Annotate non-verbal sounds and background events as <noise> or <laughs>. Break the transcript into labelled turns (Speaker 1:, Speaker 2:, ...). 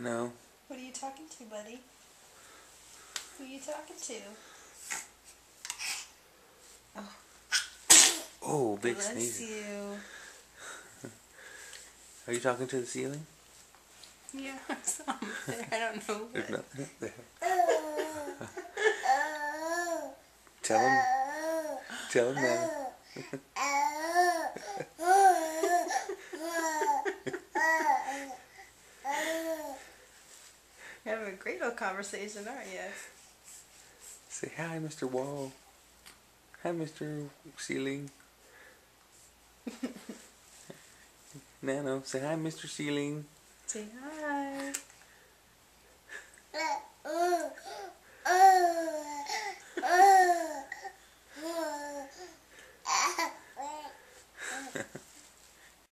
Speaker 1: know.
Speaker 2: What are you talking to, buddy? Who are you talking to?
Speaker 1: Oh, big
Speaker 2: Bless
Speaker 1: sneeze.
Speaker 2: you.
Speaker 1: Are you talking to the ceiling?
Speaker 2: Yeah, <laughs> some there. I don't know.
Speaker 1: There's nothing up there. <laughs> Tell him. Oh. Tell him that. <laughs>
Speaker 2: You're having a great old conversation, aren't you?
Speaker 1: Say hi, Mr. Wall. Hi, Mr. Ceiling. <laughs> Nano, say hi, Mr. Ceiling.
Speaker 2: Say hi. <laughs> <laughs>